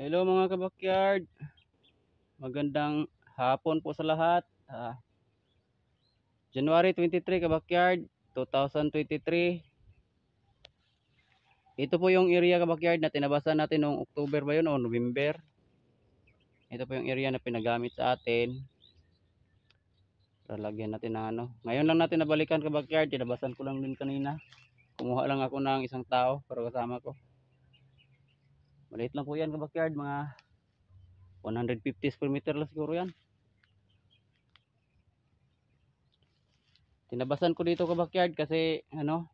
Hello mga kabakyard. Magandang hapon po sa lahat. Ah, January 23 kabakyard 2023. Ito po yung area kabakyard na tinabasan natin noong October ba yun o November. Ito po yung area na pinagamit sa atin. Lalagyan natin ng ano. Ngayon lang natin nabalikan kabakyard. Tinabasan ko lang din kanina. Kumuha lang ako ng isang tao para kasama ko. Maliit lang po yan kabakyard, mga 150 square meter lang siguro yan. Tinabasan ko dito kabakyard kasi ano,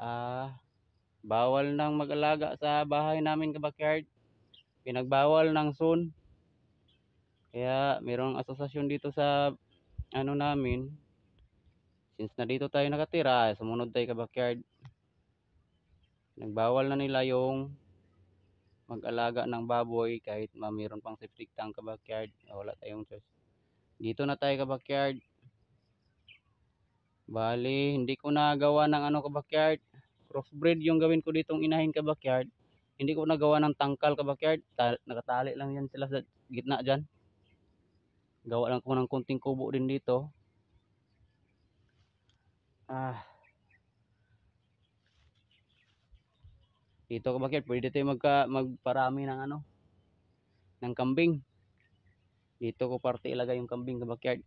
ah, bawal nang mag-alaga sa bahay namin kabakyard. Pinagbawal ng zone. Kaya mayroong asosasyon dito sa ano namin. Since na dito tayo nakatira, sumunod tayo kabakyard. Nagbawal na nila yung mag-alaga ng baboy kahit ma mayroon pang septic tank ka backyard wala tayong choice. Dito na tayo ka backyard. Bali hindi ko na gawa ng ano ka backyard. Crossbreed yung gawin ko ditong inahin ka backyard. Hindi ko nagawa ng tangkal ka backyard. Ta nakatali lang yan sila sa gitna dyan. Gawa lang ko ng kunting kubo din dito. Ah dito ka bakit pwede tayo magka, magparami ng ano ng kambing. Dito ko parte ilagay yung kambing sa backyard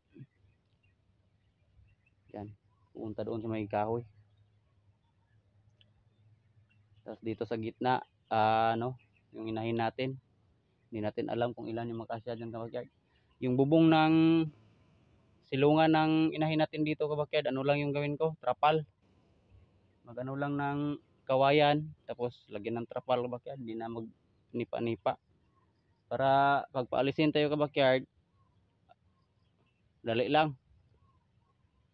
yan. Pupunta doon sa may kahoy. Tapos dito sa gitna ah, ano yung inahin natin. Hindi natin alam kung ilan yung makasya dyan sa backyard yung bubong ng silungan ng inahin natin dito sa backyard ano lang yung gawin ko? Trapal. Mag ano lang ng kawayan tapos lagyan ng trapal ka backyard hindi na mag nipa-nipa para pag paalisin tayo ka backyard dali lang.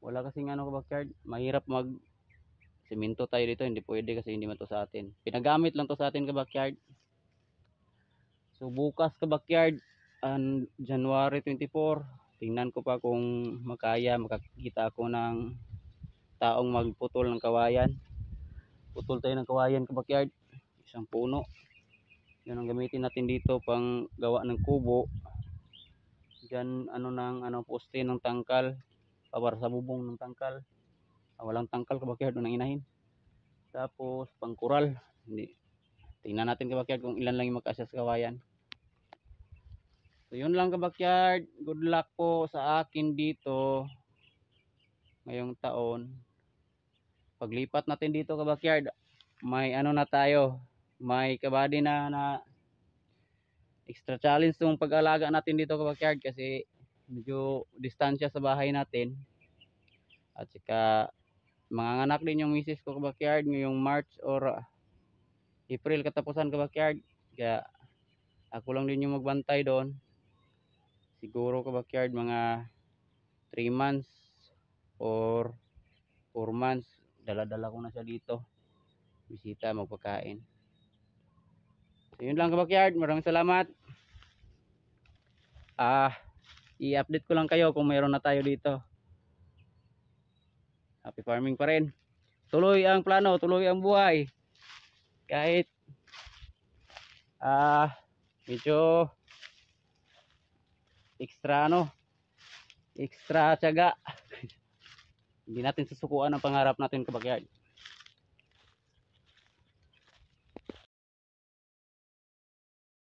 Wala kasing ano ka backyard mahirap mag simento tayo dito hindi pwede kasi hindi man to sa atin. Pinagamit lang to sa atin ka backyard. So bukas ka backyard an January 24 tingnan ko pa kung makaya makakita ako ng taong magputol ng kawayan putol tayo ng kawayan ka backyard isang puno. Yun ang gamitin natin dito pang gawa ng kubo. Dyan ano ng ano poste ng tangkal. Para sa bubong ng tangkal. Ah, walang tangkal ka backyard doon ang inahin. Tapos pang kural. Hindi. Tingnan natin ka backyard kung ilan lang yung makasya sa kawayan. So yun lang ka backyard good luck po sa akin dito ngayong taon paglipat natin dito ka backyard may ano na tayo may kabady na na extra challenge tong pag-alaga natin dito ka backyard kasi medyo distansya sa bahay natin. At saka mga anak din yung misis ko ka backyard ngayong March or April katapusan ka backyard kaya ako lang din yung magbantay doon. Siguro ka backyard mga 3 months or 4 months dala-dala ko na siya dito. Bisita magpakain. So yun lang kabakyard. Maraming salamat. Ah i-update ko lang kayo kung mayroon na tayo dito. Happy farming pa rin. Tuloy ang plano tuloy ang buhay. Kahit ah medyo extra ano extra tiyaga hindi natin susukuan ang pangarap natin kabakyard